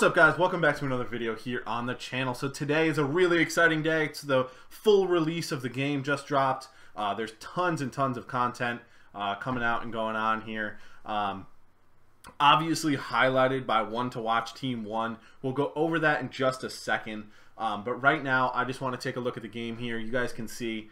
What's up guys? Welcome back to another video here on the channel. So today is a really exciting day. It's the full release of the game just dropped. Uh, there's tons and tons of content uh, coming out and going on here. Um, obviously highlighted by one to watch team one. We'll go over that in just a second. Um, but right now I just want to take a look at the game here. You guys can see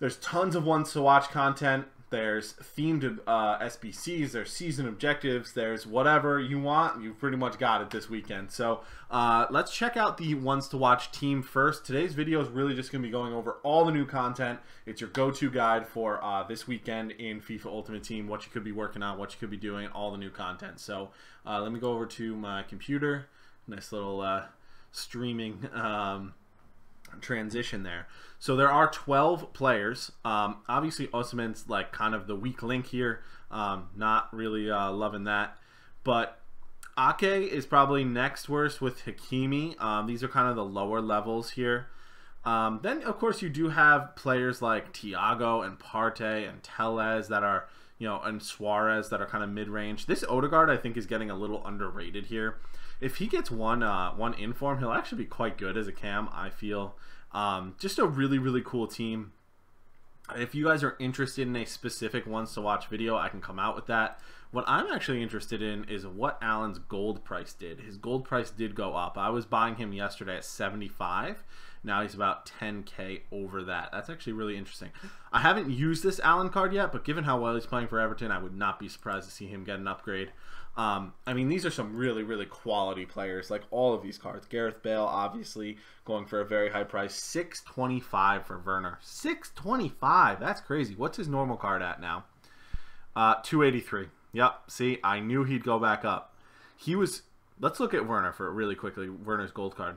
there's tons of ones to watch content. There's themed uh, SBCs, there's season objectives, there's whatever you want. You've pretty much got it this weekend. So uh, let's check out the ones to watch team first. Today's video is really just going to be going over all the new content. It's your go-to guide for uh, this weekend in FIFA Ultimate Team, what you could be working on, what you could be doing, all the new content. So uh, let me go over to my computer. Nice little uh, streaming um, transition there. So there are 12 players. Um, obviously, Osimhen's like kind of the weak link here. Um, not really uh, loving that. But Ake is probably next worst with Hakimi. Um, these are kind of the lower levels here. Um, then, of course, you do have players like Thiago and Partey and Telles that are, you know, and Suarez that are kind of mid-range. This Odegaard, I think, is getting a little underrated here. If he gets one uh, one inform, he'll actually be quite good as a cam, I feel. Um, just a really, really cool team. If you guys are interested in a specific ones to watch video, I can come out with that. What I'm actually interested in is what Allan's gold price did. His gold price did go up. I was buying him yesterday at 75. Now he's about 10k over that. That's actually really interesting. I haven't used this Allen card yet, but given how well he's playing for Everton, I would not be surprised to see him get an upgrade. Um, I mean, these are some really, really quality players. Like all of these cards. Gareth Bale, obviously, going for a very high price. 625 for Werner. 625 That's crazy. What's his normal card at now? Uh, 283 Yep. See, I knew he'd go back up. He was... Let's look at Werner for really quickly. Werner's gold card.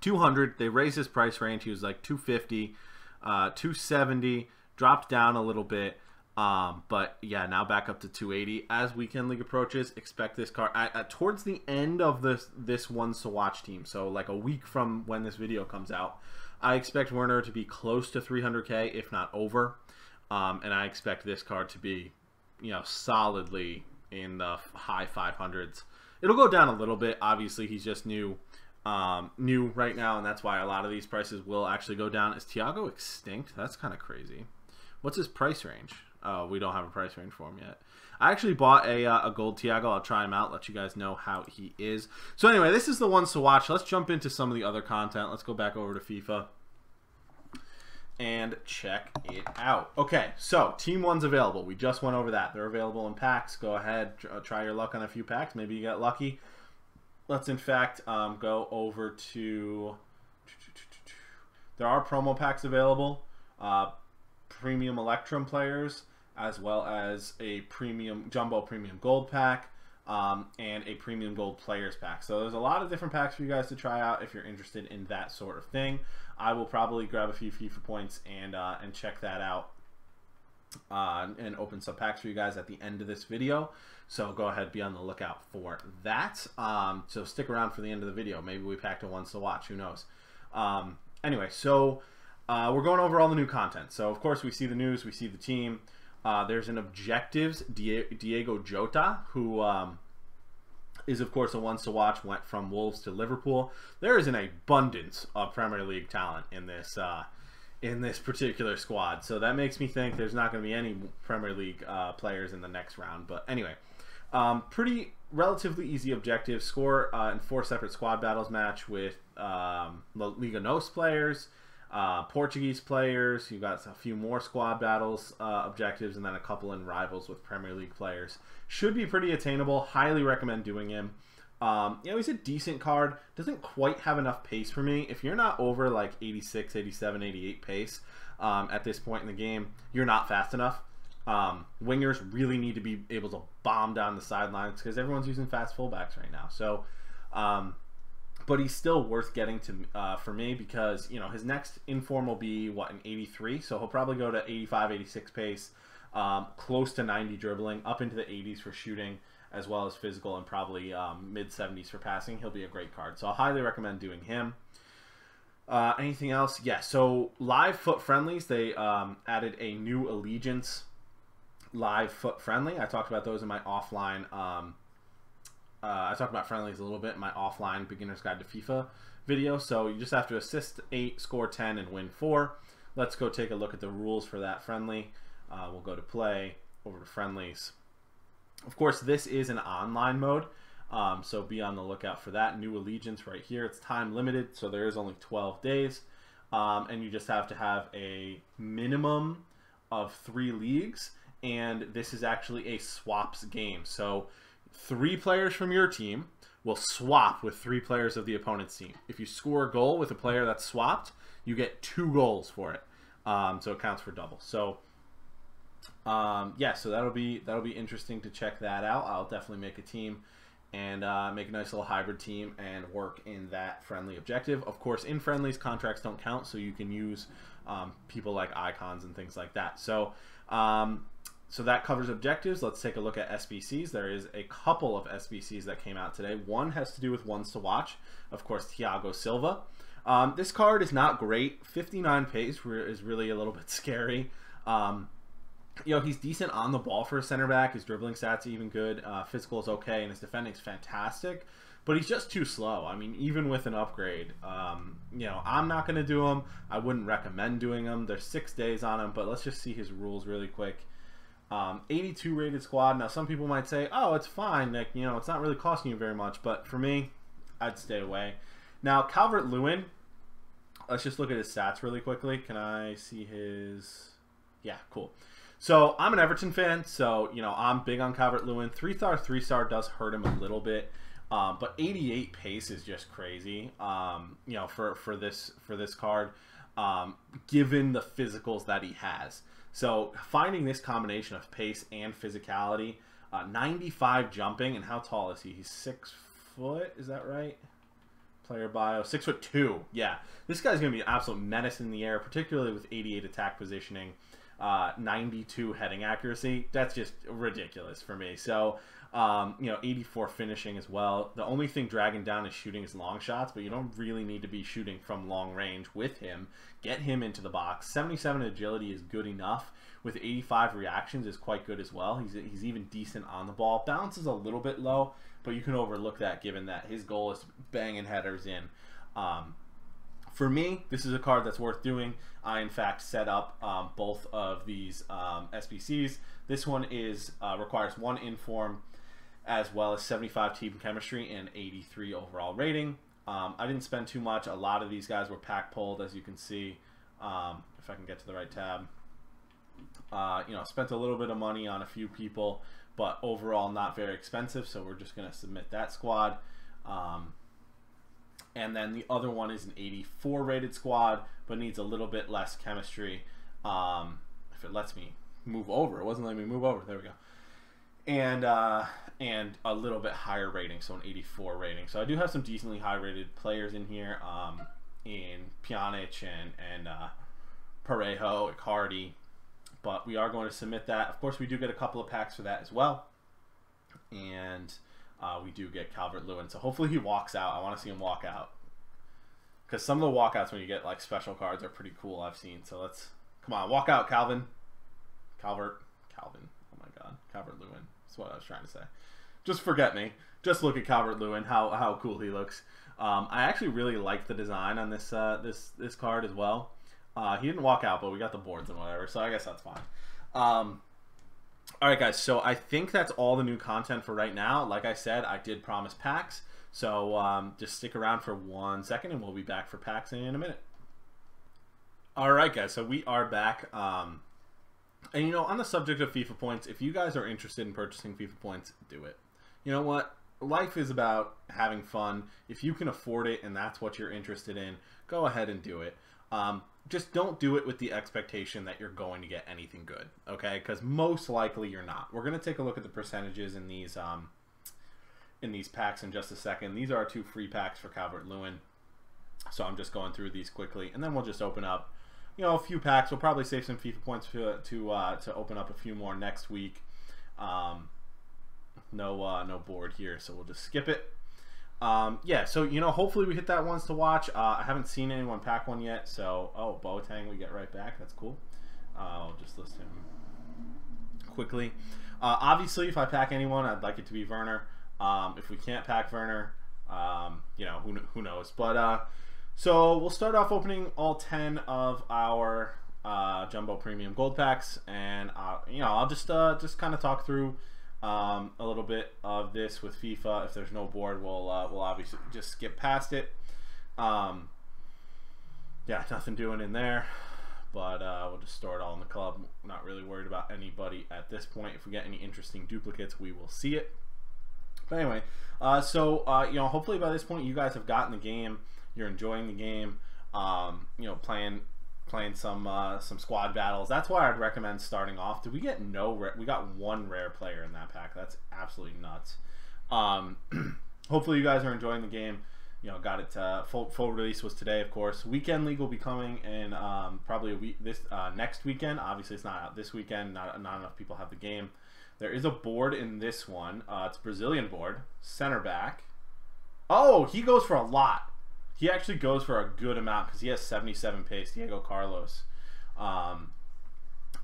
200 They raised his price range. He was like 250 uh, 270 Dropped down a little bit. Um, but yeah, now back up to 280 as weekend league approaches. Expect this car at, at, towards the end of this this ones to watch team. So like a week from when this video comes out, I expect Werner to be close to 300k, if not over. Um, and I expect this card to be, you know, solidly in the high 500s. It'll go down a little bit. Obviously, he's just new, um, new right now, and that's why a lot of these prices will actually go down. Is Thiago extinct? That's kind of crazy. What's his price range? Oh, we don't have a price range for him yet. I actually bought a, uh, a gold Thiago. I'll try him out, let you guys know how he is. So anyway, this is the ones to watch. Let's jump into some of the other content. Let's go back over to FIFA and check it out. Okay, so Team 1's available. We just went over that. They're available in packs. Go ahead, uh, try your luck on a few packs. Maybe you get lucky. Let's, in fact, um, go over to... There are promo packs available. Uh, premium Electrum players as well as a premium jumbo premium gold pack um, and a premium gold players pack. So there's a lot of different packs for you guys to try out if you're interested in that sort of thing. I will probably grab a few FIFA points and uh, and check that out uh, and open some packs for you guys at the end of this video. So go ahead, be on the lookout for that. Um, so stick around for the end of the video. Maybe we packed a ones to watch. Who knows? Um, anyway, so uh, we're going over all the new content. So of course we see the news, we see the team. Uh, there's an objectives Diogo Jota, who um, is of course the ones to watch. Went from Wolves to Liverpool. There is an abundance of Premier League talent in this uh, in this particular squad. So that makes me think there's not going to be any Premier League uh, players in the next round. But anyway, um, pretty relatively easy objective. Score uh, in four separate squad battles match with um, Liga NOS players uh, Portuguese players. You've got a few more squad battles uh, objectives, and then a couple in rivals with Premier League players. Should be pretty attainable. Highly recommend doing him. Um, you know, he's a decent card. Doesn't quite have enough pace for me. If you're not over like 86, 87, 88 pace um, at this point in the game, you're not fast enough. Um, wingers really need to be able to bomb down the sidelines because everyone's using fast fullbacks right now. So, um, but he's still worth getting to uh, for me because you know his next inform will be what an 83 so he'll probably go to 85 86 pace um, close to 90 dribbling up into the 80s for shooting as well as physical and probably um, mid 70s for passing. He'll be a great card. So i highly recommend doing him. Uh, anything else? Yeah so live FUT friendlies they um, added a new allegiance. Live FUT friendly. I talked about those in my offline um, uh, I talked about friendlies a little bit in my offline beginner's guide to FIFA video. So you just have to assist eight, score 10, and win four. Let's go take a look at the rules for that friendly. Uh, we'll go to play, over to friendlies. Of course, this is an online mode, um, so be on the lookout for that. New allegiance right here. It's time limited, so there is only 12 days. Um, and you just have to have a minimum of three leagues, and this is actually a swaps game. So three players from your team will swap with three players of the opponent's team. If you score a goal with a player that's swapped, you get two goals for it. Um, so it counts for double. So um, yeah, so that'll be that'll be interesting to check that out. I'll definitely make a team and uh, make a nice little hybrid team and work in that friendly objective. Of course, in friendlies, contracts don't count, so you can use um, people like icons and things like that. So um, so that covers objectives. Let's take a look at SBCs. There is a couple of SBCs that came out today. One has to do with ones to watch. Of course, Thiago Silva. Um, this card is not great. 59 pace is really a little bit scary. Um, you know, he's decent on the ball for a center back. His dribbling stats even good. Uh, physical is okay, and his defending is fantastic. But he's just too slow. I mean, even with an upgrade, um, you know, I'm not going to do him. I wouldn't recommend doing him. There's six days on him, but let's just see his rules really quick. Um, 82 rated squad. Now, some people might say, oh, it's fine. Nick. you know, it's not really costing you very much. But for me, I'd stay away. Now, Calvert Lewin, let's just look at his stats really quickly. Can I see his. Yeah, cool. So I'm an Everton fan, so you know I'm big on Calvert Lewin. Three star, three star does hurt him a little bit, um, but 88 pace is just crazy. Um, you know for for this for this card, um, given the physicals that he has. So finding this combination of pace and physicality, uh, 95 jumping, and how tall is he? He's six foot. Is that right? Player bio, six foot two. Yeah, this guy's gonna be an absolute menace in the air, particularly with 88 attack positioning, uh, 92 heading accuracy. That's just ridiculous for me. So um, you know, 84 finishing as well. The only thing dragging down is shooting his long shots, but you don't really need to be shooting from long range with him. Get him into the box. 77 agility is good enough. With 85 reactions is quite good as well. He's, he's even decent on the ball. Balance is a little bit low, but you can overlook that given that his goal is banging headers in. Um, for me, this is a card that's worth doing. I, in fact, set up um, both of these um, SBCs. This one is uh, requires one inform as well as 75 team chemistry and 83 overall rating. Um, I didn't spend too much. A lot of these guys were pack pulled, as you can see. Um, if I can get to the right tab. Uh, you know, spent a little bit of money on a few people, but overall not very expensive. So we're just going to submit that squad. Um, and then the other one is an 84 rated squad, but needs a little bit less chemistry. Um, if it lets me move over, it wasn't letting me move over. There we go and uh, and a little bit higher rating, so an 84 rating. So I do have some decently high rated players in here, um, in Pjanic and and uh, Parejo, Icardi, but we are going to submit that. Of course, we do get a couple of packs for that as well, and uh, we do get Calvert Lewin. So hopefully he walks out. I want to see him walk out because some of the walkouts when you get like special cards are pretty cool. I've seen. So let's come on, walk out, Calvin, Calvert, Calvin. Oh my God, Calvert Lewin. That's what I was trying to say. Just forget me. Just look at Calvert Lewin. How how cool he looks. Um, I actually really like the design on this uh, this this card as well. Uh, he didn't walk out, but we got the boards and whatever, so I guess that's fine. Um, all right, guys. So I think that's all the new content for right now. Like I said, I did promise packs, so um, just stick around for one second, and we'll be back for packs in a minute. All right, guys. So we are back. Um, and you know, on the subject of FIFA points, if you guys are interested in purchasing FIFA points, do it. You know what? Life is about having fun. If you can afford it and that's what you're interested in, go ahead and do it. Um, just don't do it with the expectation that you're going to get anything good, okay? Because most likely you're not. We're going to take a look at the percentages in these um, in these packs in just a second. These are two free packs for Calvert Lewin. So I'm just going through these quickly, and then we'll just open up you know, a few packs. We'll probably save some FIFA points to to, uh, to open up a few more next week. Um, no uh, no board here, so we'll just skip it. Um, yeah, so you know, hopefully we hit that ones to watch. Uh, I haven't seen anyone pack one yet, so oh, Boateng, we get right back. That's cool. Uh, I'll just list him quickly. Uh, obviously, if I pack anyone, I'd like it to be Werner. Um, if we can't pack Werner, um, you know, who, who knows. But uh, so we'll start off opening all 10 of our uh, Jumbo Premium Gold Packs. And, uh, you know, I'll just, uh, just kind of talk through um, a little bit of this with FIFA. If there's no board, we'll, uh, we'll obviously just skip past it. Um, yeah, nothing doing in there. But uh, we'll just store it all in the club. Not really worried about anybody at this point. If we get any interesting duplicates, we will see it. But anyway, uh, so uh, you know, hopefully by this point you guys have gotten the game. You're enjoying the game. Um, you know, playing playing some uh, some squad battles. That's why I'd recommend starting off. Did we get no? we got one rare player in that pack. That's absolutely nuts. Um, hopefully you guys are enjoying the game you know, got it uh, full full release was today, of course. Weekend League will be coming in um, probably a week this uh, next weekend. Obviously, it's not out this weekend. Not not enough people have the game. There is a board in this one. Uh, it's Brazilian board, center back. Oh, he goes for a lot. He actually goes for a good amount because he has 77 pace. Diego Carlos. Um,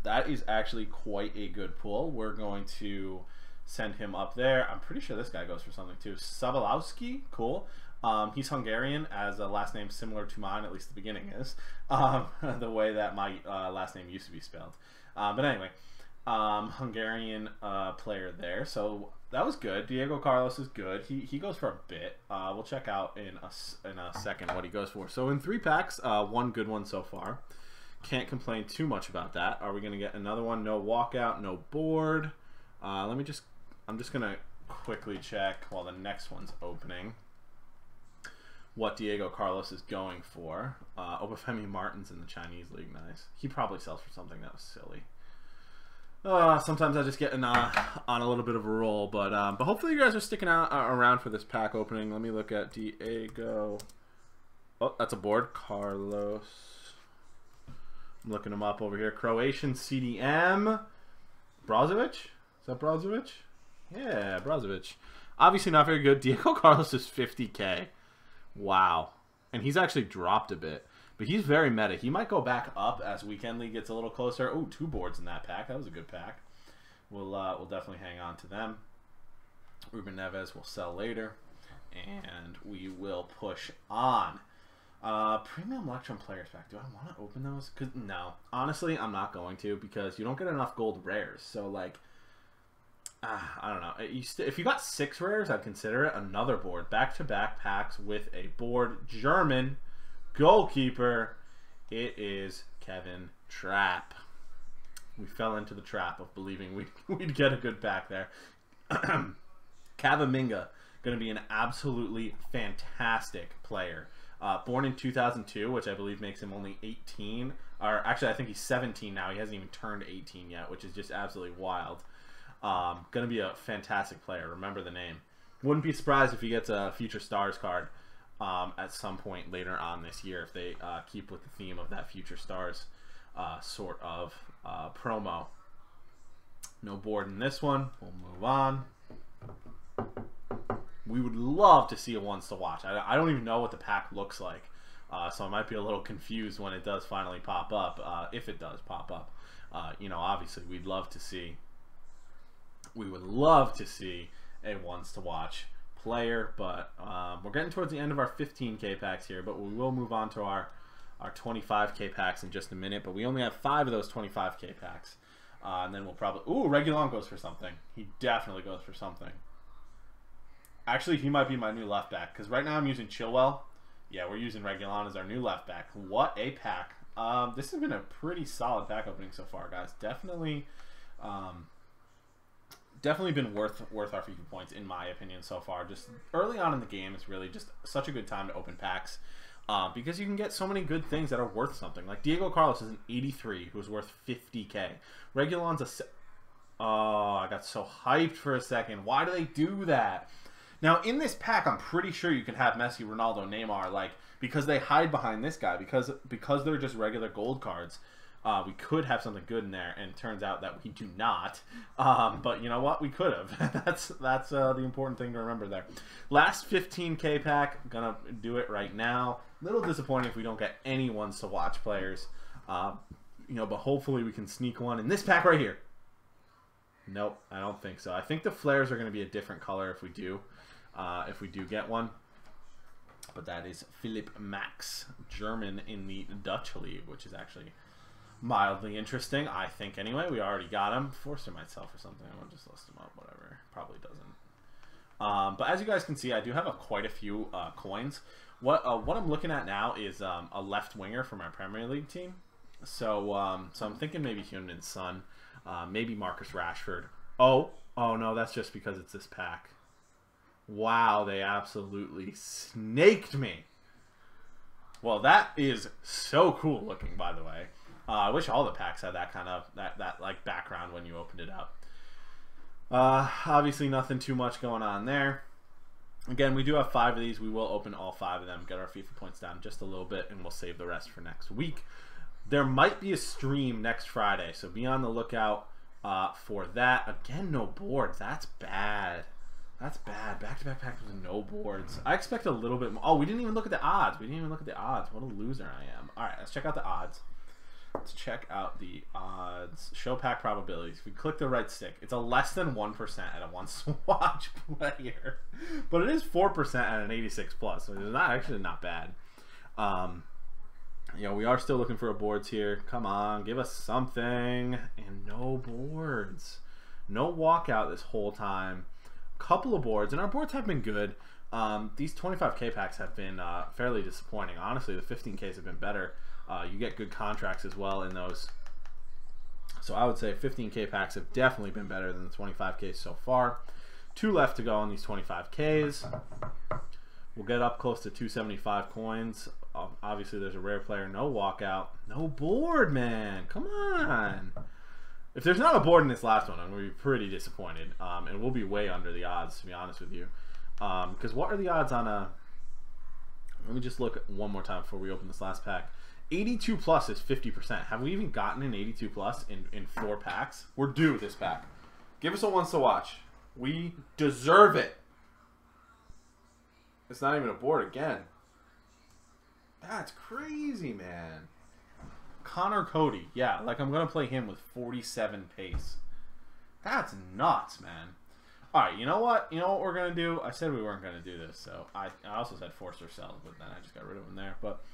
that is actually quite a good pull. We're going to send him up there. I'm pretty sure this guy goes for something too. Sabalowski, cool. Um, he's Hungarian, as a last name similar to mine, at least the beginning is, um, the way that my uh, last name used to be spelled. Uh, but anyway, um, Hungarian uh, player there. So that was good. Diego Carlos is good. He, he goes for a bit. Uh, we'll check out in a, in a second what he goes for. So in three packs, uh, one good one so far. Can't complain too much about that. Are we going to get another one? No walkout, no board. Uh, let me just, I'm just going to quickly check while the next one's opening what Diego Carlos is going for. Uh, Obafemi Martins in the Chinese league, nice. He probably sells for something that was silly. Uh, sometimes I just get in, uh, on a little bit of a roll, but um, but hopefully you guys are sticking out uh, around for this pack opening. Let me look at Diego. Oh, that's a board. Carlos. I'm looking him up over here. Croatian CDM. Brozovic? Is that Brozovic? Yeah, Brozovic. Obviously not very good. Diego Carlos is 50k. Wow. And he's actually dropped a bit. But he's very meta. He might go back up as Weekend League gets a little closer. Oh, two boards in that pack. That was a good pack. We'll, uh, we'll definitely hang on to them. Ruben Neves will sell later. And we will push on. Uh, premium Electrum Players Pack. Do I want to open those? Cause, no. Honestly, I'm not going to because you don't get enough gold rares. So, like, uh, I don't know. You if you got six rares, I'd consider it another board. Back to back packs with a board German goalkeeper. It is Kevin Trapp. We fell into the trap of believing we'd, we'd get a good back there. Cavaminga, going to be an absolutely fantastic player. Uh, born in 2002, which I believe makes him only 18. Or actually, I think he's 17 now. He hasn't even turned 18 yet, which is just absolutely wild. Um, going to be a fantastic player. Remember the name. Wouldn't be surprised if he gets a future stars card um, at some point later on this year if they uh, keep with the theme of that future stars uh, sort of uh, promo. No board in this one. We'll move on. We would love to see a ones to watch. I, I don't even know what the pack looks like. Uh, so I might be a little confused when it does finally pop up, uh, if it does pop up. Uh, you know, obviously, we'd love to see we would love to see a ones to watch player, but um, we're getting towards the end of our 15k packs here, but we will move on to our our 25k packs in just a minute. But we only have five of those 25k packs, uh, and then we'll probably ooh Reguilon goes for something. He definitely goes for something. Actually, he might be my new left back because right now I'm using Chilwell. Yeah, we're using Reguilon as our new left back. What a pack! Um, this has been a pretty solid pack opening so far, guys. Definitely. Um, definitely been worth worth our few points in my opinion so far. Just early on in the game, it's really just such a good time to open packs uh, because you can get so many good things that are worth something. Like Diego Carlos is an 83 who's worth 50k. Reguilon's a oh, I got so hyped for a second. Why do they do that? Now in this pack, I'm pretty sure you can have Messi, Ronaldo, Neymar, like because they hide behind this guy because because they're just regular gold cards. Uh, we could have something good in there, and it turns out that we do not. Um, but you know what? We could have. that's that's uh, the important thing to remember there. Last 15k pack, gonna do it right now. Little disappointing if we don't get any ones to watch players. Uh, you know, but hopefully we can sneak one in this pack right here. Nope, I don't think so. I think the flares are going to be a different color if we do, uh, if we do get one. But that is Philipp Max, German in the Dutch league, which is actually mildly interesting, I think. Anyway, we already got him. Forster myself or something. I want to just list him up. Whatever. Probably doesn't. Um, but as you guys can see, I do have a, quite a few uh, coins. What uh, what I'm looking at now is um, a left winger for my Premier League team. So um, so I'm thinking maybe Heung-min Son, uh, maybe Marcus Rashford. Oh oh no, that's just because it's this pack. Wow, they absolutely snaked me. Well, that is so cool looking, by the way. Uh, I wish all the packs had that kind of that that like background when you opened it up. Uh, obviously, nothing too much going on there. Again, we do have five of these. We will open all five of them, get our FIFA points down just a little bit, and we'll save the rest for next week. There might be a stream next Friday, so be on the lookout uh, for that. Again, no boards. That's bad. That's bad. Back to back packs with no boards. I expect a little bit more. Oh, we didn't even look at the odds. We didn't even look at the odds. What a loser I am. All right, let's check out the odds. Let's check out the odds. Show pack probabilities. If we click the right stick, it's a less than 1% at a one swatch player. But it is 4% at an 86 plus, so it's not actually not bad. Um, you know, we are still looking for a boards here. Come on, give us something. And no boards. No walkout this whole time. Couple of boards, and our boards have been good. Um, these 25k packs have been uh, fairly disappointing. Honestly, the 15ks have been better. Uh, you get good contracts as well in those. So I would say 15K packs have definitely been better than the 25K so far. Two left to go on these 25Ks. We'll get up close to 275 coins. Obviously, there's a rare player. No walkout. No board, man. Come on. If there's not a board in this last one, I'm going to be pretty disappointed. Um, and we'll be way under the odds, to be honest with you. Because um, what are the odds on a... Let me just look one more time before we open this last pack. 82 plus is 50%. Have we even gotten an 82 plus in, in four packs? We're due with this pack. Give us a once to watch. We deserve it. It's not even a board again. That's crazy, man. Conor Coady. Yeah, like I'm going to play him with 47 pace. That's nuts, man. All right, you know what? You know what we're going to do? I said we weren't going to do this, so I, I also said Forster Sells, but then I just got rid of him there. But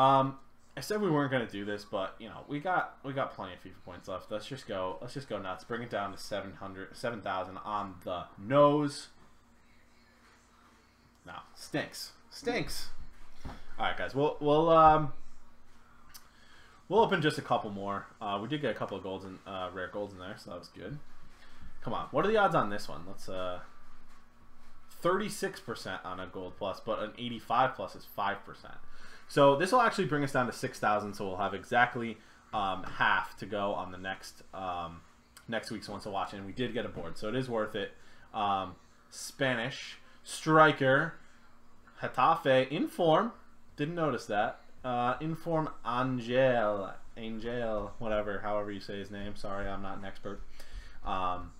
um, I said we weren't going to do this, but you know we got we got plenty of FIFA points left. Let's just go. Let's just go nuts. Bring it down to 700, 7,000 on the nose. No, stinks, stinks. All right, guys. We'll we'll um we'll open just a couple more. Uh, we did get a couple of golds and uh, rare golds in there, so that was good. Come on, what are the odds on this one? Let's uh. 36% on a gold plus, but an 85 plus is 5%. So this will actually bring us down to 6,000. So we'll have exactly um, half to go on the next um, next week's once a watch. And we did get a board, so it is worth it. Um, Spanish striker Getafe in form. Didn't notice that. Uh, in form Angel, Angel, whatever, however you say his name. Sorry, I'm not an expert. Um,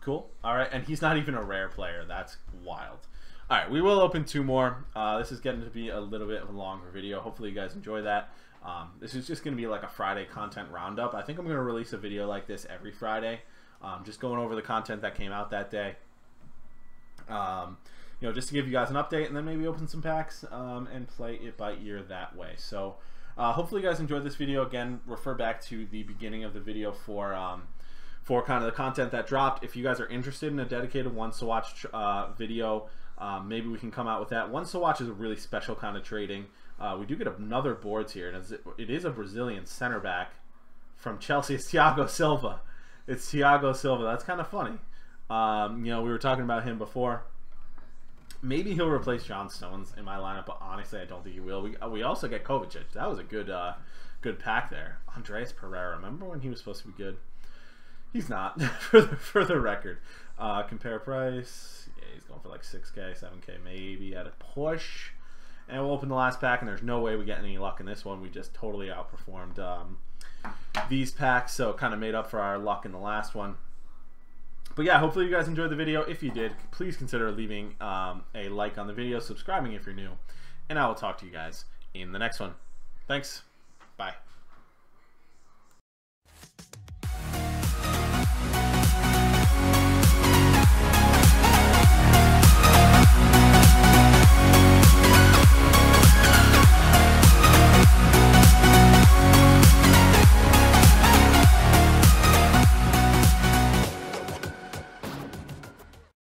cool. All right, and he's not even a rare player. That's wild. All right, we will open two more. Uh, this is getting to be a little bit of a longer video. Hopefully you guys enjoy that. Um, this is just going to be like a Friday content roundup. I think I'm going to release a video like this every Friday, um, just going over the content that came out that day. Um, you know, just to give you guys an update, and then maybe open some packs um, and play it by ear that way. So, uh, hopefully you guys enjoyed this video. Again, refer back to the beginning of the video for um, for kind of the content that dropped. If you guys are interested in a dedicated once to watch uh, video um, maybe we can come out with that. Once to watch is a really special kind of trading. Uh, we do get another boards here, and it is a Brazilian center back from Chelsea. It's Thiago Silva. It's Thiago Silva. That's kind of funny. Um, you know, we were talking about him before. Maybe he'll replace John Stones in my lineup, but honestly, I don't think he will. We, uh, we also get Kovacic. That was a good uh, good pack there. Andreas Pereira. Remember when he was supposed to be good? He's not, for the, for the record. Uh, compare price he's going for like 6k, 7k maybe at a push. And we'll open the last pack, and there's no way we get any luck in this one. We just totally outperformed um, these packs, so kind of made up for our luck in the last one. But yeah, hopefully you guys enjoyed the video. If you did, please consider leaving um, a like on the video, subscribing if you're new, and I will talk to you guys in the next one. Thanks.